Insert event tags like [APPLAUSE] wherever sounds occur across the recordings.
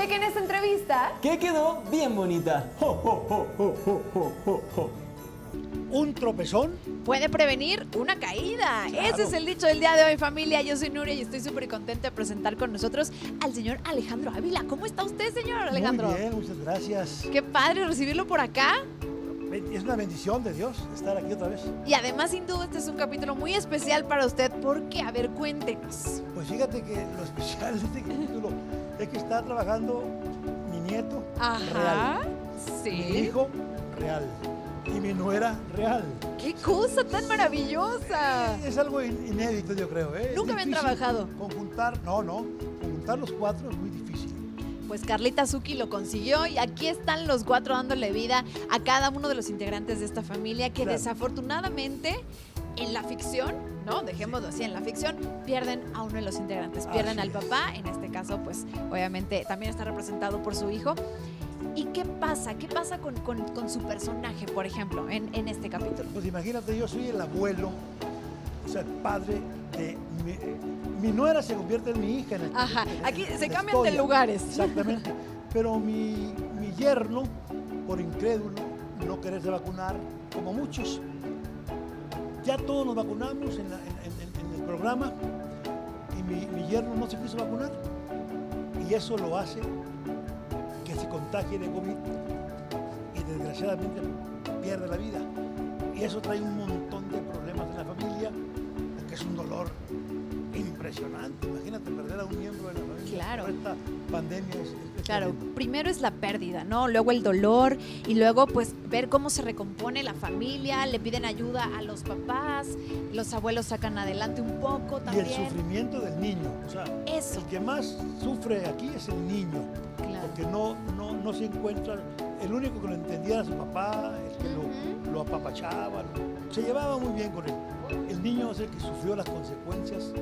Chequen esta entrevista. Que quedó bien bonita. Un tropezón Puede prevenir una caída. Ese es el dicho del día de hoy, familia. Yo soy Nuria y estoy súper contenta de presentar con nosotros al señor Alejandro Ávila. ¿Cómo está usted, señor Alejandro? Muy bien, muchas gracias. Qué padre recibirlo por acá. Es una bendición de Dios estar aquí otra vez. Y además, sin duda, este es un capítulo muy especial para usted. porque A ver, cuéntenos. Pues fíjate que lo especial de este capítulo es que está trabajando mi nieto Ajá, real. Sí. Mi hijo real. Y mi nuera real. ¡Qué cosa tan maravillosa! Es algo inédito, yo creo. ¿eh? Nunca habían trabajado. Conjuntar, no, no. Conjuntar los cuatro es muy difícil. Pues Carlita Zuki lo consiguió y aquí están los cuatro dándole vida a cada uno de los integrantes de esta familia que Claro. desafortunadamente en la ficción, ¿no? Dejémoslo así, en la ficción pierden a uno de los integrantes, pierden Así al papá, en este caso pues obviamente también está representado por su hijo. ¿Y qué pasa? ¿Qué pasa con, con- con su personaje, por ejemplo, en, en este capítulo? Pues imagínate, yo soy el abuelo, o sea, el padre de mi, mi nuera se convierte en mi hija. En el- Ajá, en- aquí en se la cambian de lugares. Exactamente. Pero mi, mi yerno, por incrédulo, no quererse vacunar, como muchos, ya todos nos vacunamos en, la- en- en- en el programa y mi, mi yerno no se quiso vacunar. Y eso lo hace que se contagie de COVID y desgraciadamente pierde la vida. Y eso trae un montón de problemas en la familia, porque es un dolor impresionante. Imagínate perder a un miembro de la familia Claro. esta pandemia. es- es Claro, primero es la pérdida, ¿no? Luego el dolor y luego pues ver cómo se recompone la familia, le piden ayuda a los papás, los abuelos sacan adelante un poco Y también. el sufrimiento del niño. O sea, Eso, el que más sufre aquí es el niño, claro. porque no, no, no se encuentra. El único que lo entendía era su papá, el que lo- Ujú. lo, apapachaba, lo- se llevaba muy bien con él. El niño es el que sufrió las consecuencias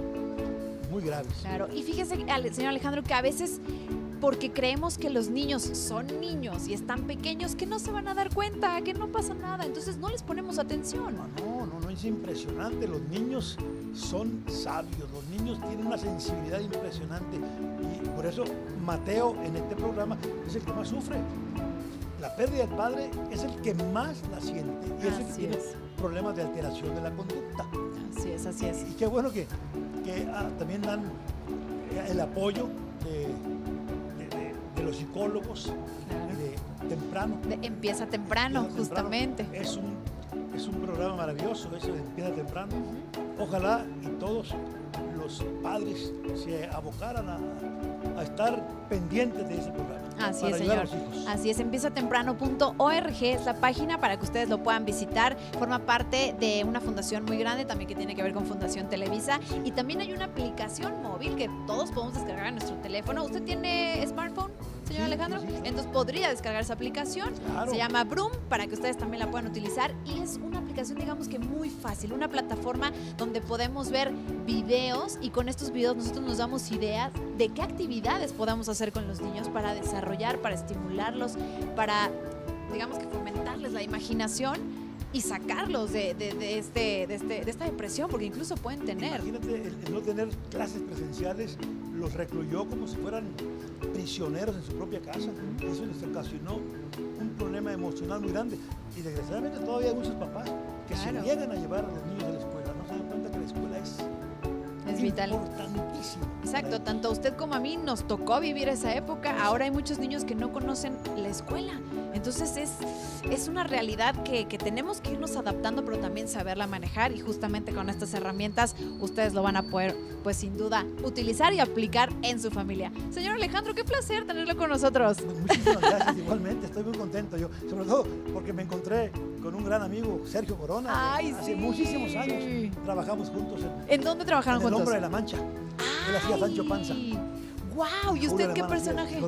muy graves. Claro, y fíjese, señor Alejandro, que a veces porque creemos que los niños son niños y están pequeños, que no se van a dar cuenta, que no pasa nada, entonces no les ponemos atención. No, no, no, no, es impresionante. Los niños son sabios, los niños tienen una sensibilidad impresionante. Y por eso Mateo en este programa es el que más sufre. La pérdida del padre es el que más la siente y es el que tiene es. problemas de alteración de la conducta. Así es, así es. Y qué bueno que, que, ah, también dan eh, el apoyo de, de- de- de los psicólogos Claro. de temprano. Empieza temprano, Empieza temprano. justamente. Es un, es un programa maravilloso, eso de empieza temprano. Ojalá y todos los padres se abocaran a, a estar pendientes de ese programa. Así es, señor. Así es, empiezatemprano.org es la página para que ustedes lo puedan visitar. Forma parte de una fundación muy grande también que tiene que ver con Fundación Televisa. Y también hay una aplicación móvil que todos podemos descargar en nuestro teléfono. ¿Usted tiene smartphone, señor Alejandro? Entonces podría descargar esa aplicación. Claro. Se llama Broom para que ustedes también la puedan utilizar. Y es una aplicación, digamos que muy fácil, una plataforma donde podemos ver videos y con estos videos nosotros nos damos ideas de qué actividades podamos hacer con los niños para desarrollar, para estimularlos, para, digamos que fomentarles la imaginación y sacarlos de, de- de este, de, este- de esta depresión, porque incluso pueden tener. Imagínate el, el no tener clases presenciales, los recluyó como si fueran prisioneros en su propia casa. Eso les ocasionó un problema emocional muy grande. Y desgraciadamente todavía hay muchos papás que Claro. se niegan a llevar a los niños a la escuela. No se dan cuenta que la escuela es, Es vital. Exacto, tanto a usted como a mí nos tocó vivir esa época. Ahora hay muchos niños que no conocen la escuela. Entonces es, es una realidad que, que tenemos que irnos adaptando, pero también saberla manejar. Y justamente con estas herramientas ustedes lo van a poder, pues sin duda, utilizar y aplicar en su familia. Señor Alejandro, qué placer tenerlo con nosotros. Muchísimas gracias, igualmente, estoy muy contento yo, sobre todo porque me encontré con un gran amigo, Sergio Corona, Ay, hace sí. muchísimos años trabajamos juntos en, ¿En dónde trabajaron en el juntos? Hombre de la Mancha. Él hacía Sancho Panza. ¡Wow! ¿Y usted qué el personaje?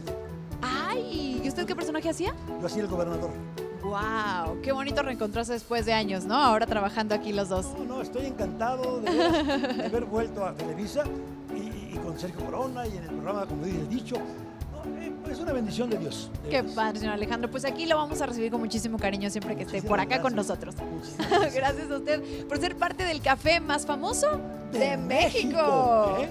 ¡Ay! ¿Y usted qué personaje hacía? Yo hacía el gobernador. ¡Wow! Qué bonito reencontrarse después de años, ¿no? Ahora trabajando aquí los dos. No, no, estoy encantado de, haber vuelto a Televisa y, y con Sergio Corona y en el programa, como dice el dicho. Eh, es una bendición de Dios. de Qué veras. padre, señor Alejandro. Pues aquí lo vamos a recibir con muchísimo cariño siempre que esté por acá con nosotros. [LAUGHS] Gracias. Gracias a usted por ser parte del café más famoso de, De México. México, ¿eh?